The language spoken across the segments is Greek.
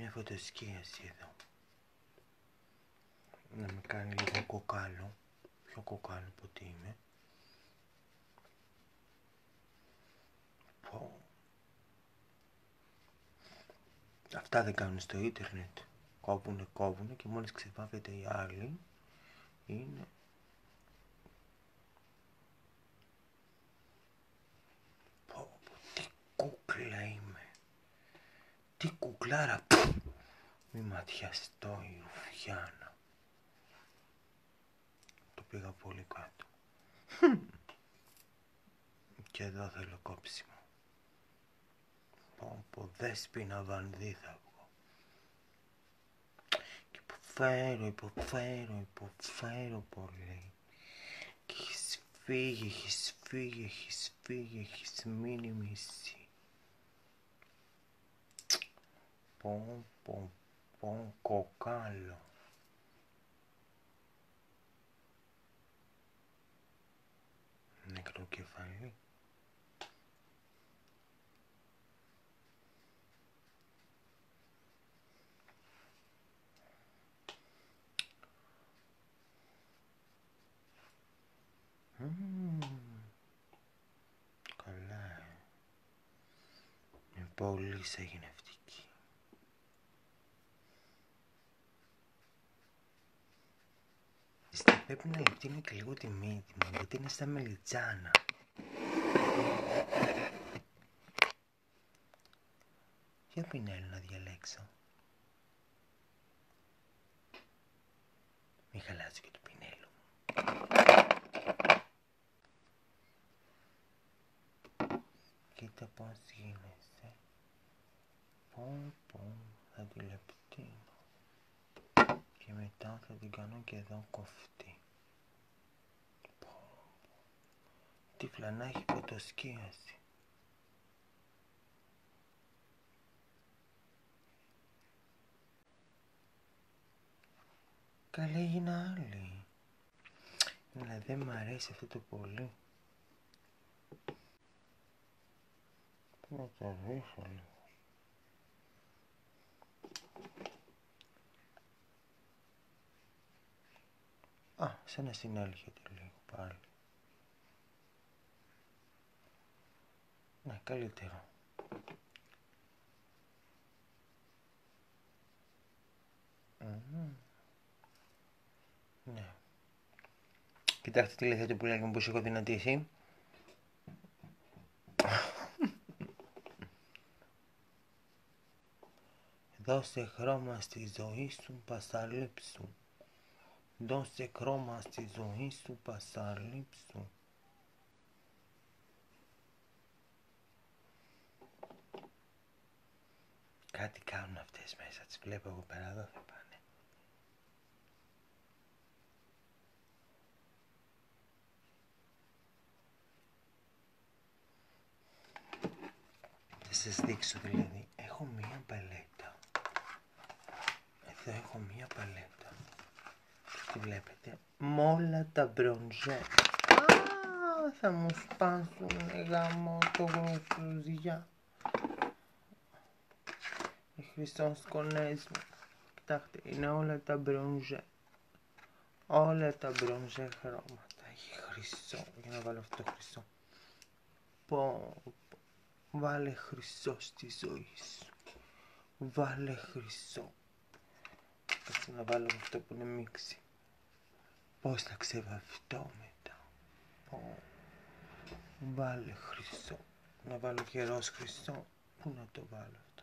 μια φωτοσκίαση εδώ. Να με κάνει λίγο κοκάλο. Πιο κοκάλο από ό,τι είμαι. Πω. Αυτά δεν κάνουν στο ίντερνετ. Κόβουνε, κόβουνε και μόλις ξεβάβεται η άλλη είναι Πω, πω, τι κούκλα είμαι. Τι κουκλάρα. Μη ματιαστώ η Ρουφιάνα. Το πήγα πολύ κάτω. Και εδώ θέλω κόψιμο. Πω, πω, δέσποινα βανδύ Και υποφέρω, υποφέρω, υποφέρω πολύ. Και έχεις φύγει, έχεις φύγει, έχεις φύγει, έχεις μείνει μισή. pom, pom, pom, cocalo. Νεκροκεφαλή. Mm. Καλά. Είναι πολύ σεγινευτική. Πρέπει να λεπτύνει και λίγο τη μύτη μου, γιατί είναι στα μελιτζάνα. Ποιο πινέλο να διαλέξω. Μη χαλάσω και το πινέλο μου. Κοίτα πώς γίνεσαι. Πω πω, θα τη λεπτύνω. Και μετά θα την κάνω και εδώ κοφτή. Πω, πω. Τι φλανά έχει φωτοσκίαση. Καλή έγινε άλλη. Αλλά δεν μ' αρέσει αυτό το πολύ. Να το ρίξω λίγο. σε να συνέλχεται λίγο πάλι. Ναι, καλύτερα. Mm. Ναι. Κοιτάξτε τι λέτε πουλάκι μου που έχω δυνατήσει. Δώσε χρώμα στη ζωή σου, πασαλέψου. Δώσε χρώμα στη ζωή σου, πασαλείψου. Κάτι κάνουν αυτές μέσα, τις βλέπω εγώ πέρα εδώ θα πάνε. Θα σας δείξω δηλαδή, έχω μία παλέτα. Εδώ έχω μία παλέτα. Τι βλέπετε, με όλα τα μπρονζέ. Α, θα μου σπάσουν γάμο το γλωσσουζιά. Οι Χριστός σκονές μου. Κοιτάξτε, είναι όλα τα μπρονζέ. Όλα τα μπρονζέ χρώματα. Έχει χρυσό. Για να βάλω αυτό το χρυσό. Πω, πω. Βάλε χρυσό στη ζωή σου. Βάλε χρυσό. Κάτσε να βάλω αυτό που είναι μίξη. Πώς θα ξεβαφτώ μετά. Πω. Βάλε χρυσό. Να βάλω γερός χρυσό. Πού να το βάλω αυτό.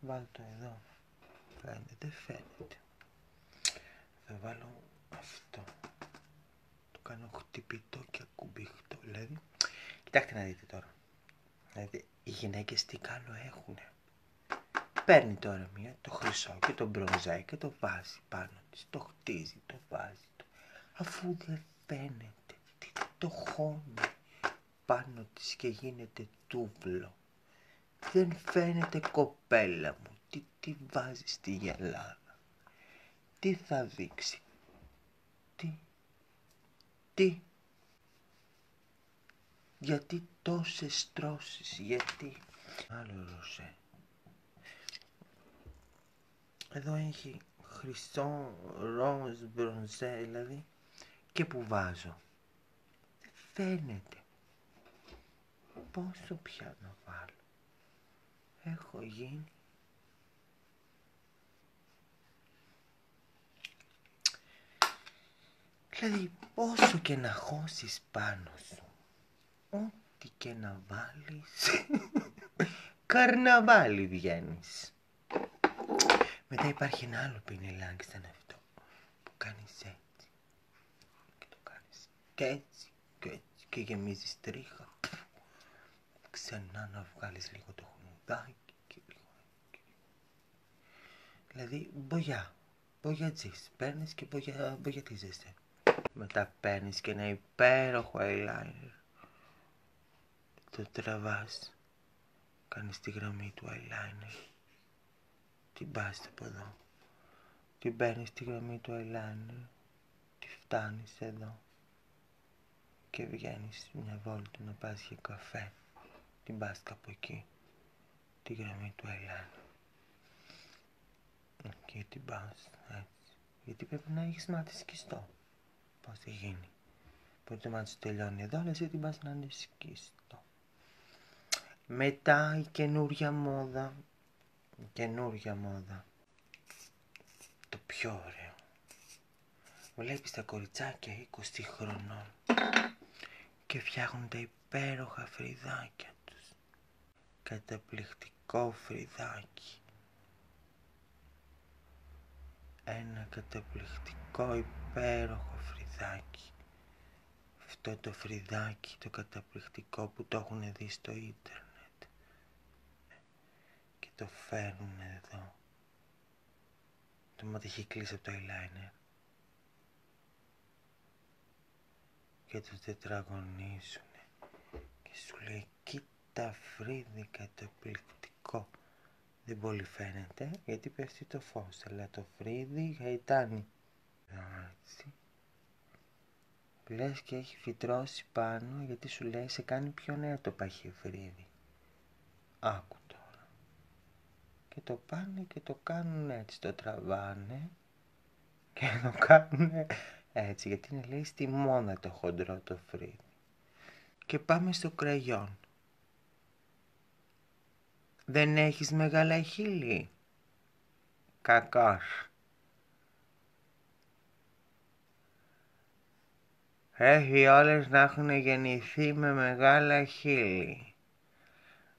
Βάλω το εδώ. Φαίνεται, φαίνεται. Θα βάλω αυτό. Το κάνω χτυπητό και ακουμπηχτό. Δηλαδή, κοιτάξτε να δείτε τώρα. Δηλαδή, οι γυναίκες τι καλό έχουνε. Παίρνει τώρα μία το χρυσό και το μπροζάκι και το βάζει πάνω της. Το χτίζει, το βάζει αφού δεν φαίνεται τι το χώνει πάνω της και γίνεται τούβλο. Δεν φαίνεται κοπέλα μου τι τη βάζεις στη γελάδα. Τι θα δείξει; Τι; Τι; Γιατί τόσες στρώσεις γιατί. Άλλο ρωσέ. Εδώ έχει χρυσό, ροζ, μπρονζέ, δηλαδή και που βάζω. Δεν φαίνεται. Πόσο πια να βάλω. Έχω γίνει Δηλαδή πόσο και να χώσεις πάνω σου Ό,τι και να βάλεις Καρναβάλι βγαίνεις Μετά υπάρχει ένα άλλο πινελάκι σαν αυτό Που κάνεις έτσι Και το κάνεις και έτσι και έτσι Και γεμίζεις τρίχα Ξανά να βγάλεις λίγο το χνουνδάκι και λίγο Δηλαδή μπογιά Μπογιατζής Παίρνεις και μπογια... μπογιατίζεσαι μετά παίρνεις και ένα υπέροχο eyeliner. Το τραβάς. Κάνεις τη γραμμή του eyeliner. Την πας από εδώ. Την παίρνεις τη γραμμή του eyeliner. Τη φτάνεις εδώ. Και βγαίνεις μια βόλτα να πας για καφέ. Την πας κάπου εκεί. Τη γραμμή του eyeliner. Και την πας έτσι. Γιατί πρέπει να έχεις μάθει σκιστό πώς θα γίνει. Οπότε μάτς τελειώνει εδώ, αλλά εσύ την πας να είναι σκίστο. Μετά η καινούρια μόδα, η καινούρια μόδα, το πιο ωραίο. Βλέπεις τα κοριτσάκια 20 χρονών και φτιάχνουν τα υπέροχα φρυδάκια τους. Καταπληκτικό φρυδάκι. Ένα καταπληκτικό υπέροχο φρυδάκι. Αυτό το φρυδάκι το καταπληκτικό που το έχουν δει στο ίντερνετ. Και το φέρνουν εδώ. Το μάτι έχει κλείσει από το eyeliner. Και το τετραγωνίζουν. Και σου λέει κοίτα φρύδι καταπληκτικό. Δεν πολύ φαίνεται γιατί πέφτει το φως, αλλά το φρύδι γαϊτάνει. Έτσι λες και έχει φυτρώσει πάνω γιατί σου λέει σε κάνει πιο νέο το παχυφρίδι. Άκου τώρα. Και το πάνε και το κάνουν έτσι, το τραβάνε και το κάνουν έτσι γιατί είναι λέει στη μόνα το χοντρό το φρύδι. Και πάμε στο κραγιόν. Δεν έχεις μεγάλα χείλη. Κακός. Έχει όλες να έχουν γεννηθεί με μεγάλα χείλη.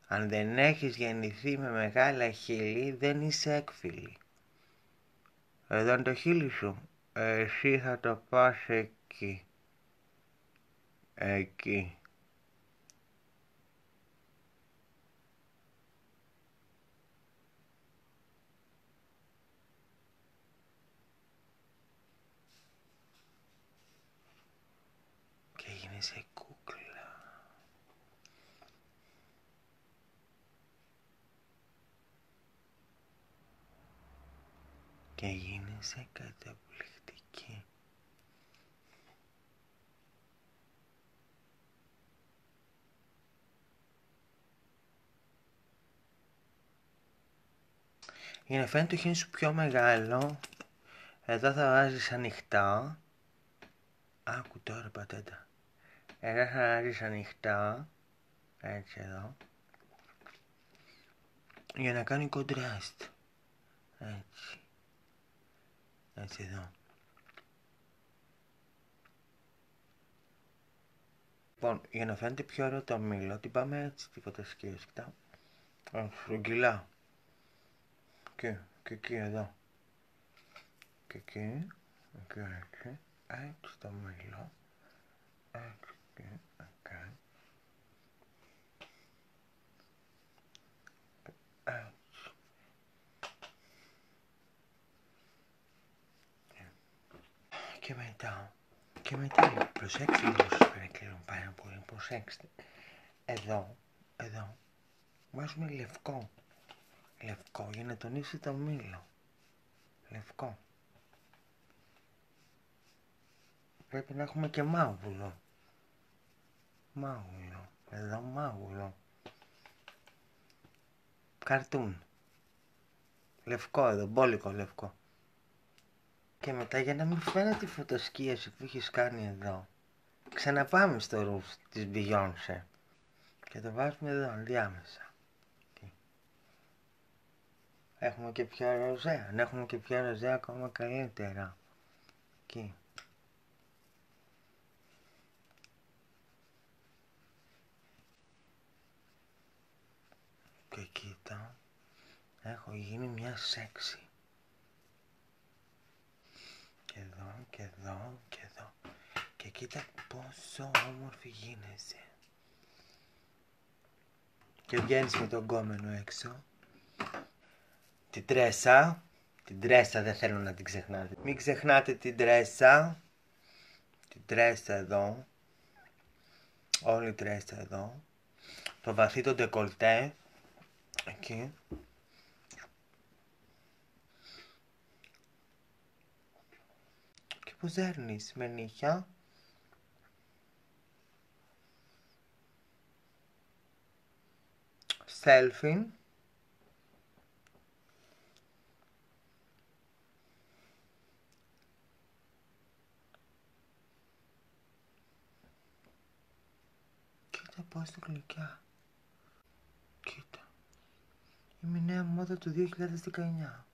Αν δεν έχεις γεννηθεί με μεγάλα χείλη, δεν είσαι έκφυλη. Εδώ είναι το χείλη σου. Εσύ θα το πας εκεί. Εκεί. σε κούκλα. Και γίνεσαι καταπληκτική. Για να φαίνεται το χέρι σου πιο μεγάλο, εδώ θα βάζεις ανοιχτά. Άκου τώρα πατέτα. Εδώ θα βάζεις ανοιχτά, έτσι εδώ, για να κάνει κοντράστ. Έτσι. Έτσι εδώ. Λοιπόν, για να φαίνεται πιο ωραίο το μήλο, την πάμε έτσι τη φωτοσκία, κοιτά. Στρογγυλά. Και, και εκεί εδώ. Και εκεί, και έτσι, έτσι το μήλο. Έτσι. Okay. Και μετά, και μετά, προσέξτε λίγο σας παρακαλώ πάρα πολύ, προσέξτε. Εδώ, εδώ, βάζουμε λευκό. Λευκό για να τονίσει το μήλο. Λευκό. Πρέπει να έχουμε και μαύρο. Μάγουλο. Εδώ μάγουλο. Καρτούν. Λευκό εδώ, μπόλικο λευκό. Και μετά για να μην φαίνεται η φωτοσκίαση που έχεις κάνει εδώ. Ξαναπάμε στο ρούφ της Beyoncé. Και το βάζουμε εδώ, διάμεσα. Έχουμε και πιο ροζέ. Αν έχουμε και πιο ροζέ ακόμα καλύτερα. Εκεί. Και κοίτα, έχω γίνει μια σεξι. Και εδώ, και εδώ, και εδώ. Και κοίτα πόσο όμορφη γίνεσαι. Και βγαίνεις με τον κόμενο έξω. Την τρέσα. Την τρέσα δεν θέλω να την ξεχνάτε. Μην ξεχνάτε την τρέσα. Την τρέσα εδώ. Όλη η τρέσα εδώ. Το βαθύ το ντεκολτέ. Εκεί. Και ποζέρνεις με νύχια. Selfie. Κοίτα πόσο γλυκιά. Κοίτα. Είμαι η νέα μόδα του 2019.